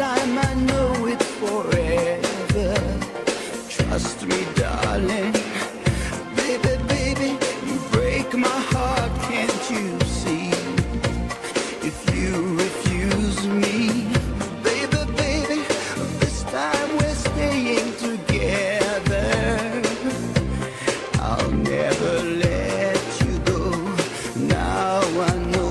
time I know it forever. Trust me, darling. Baby, baby, you break my heart, can't you see? If you refuse me, baby, baby, this time we're staying together. I'll never let you go. Now I know.